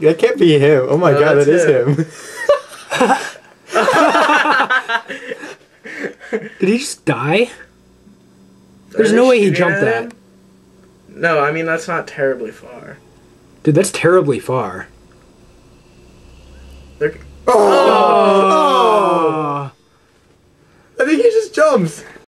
That can't be him. Oh my No, god, that that's is him. Did he just die? There's no way he jumped that. No, I mean that's not terribly far. Dude, that's terribly far. They're, oh! oh! Oh. I think he just jumps.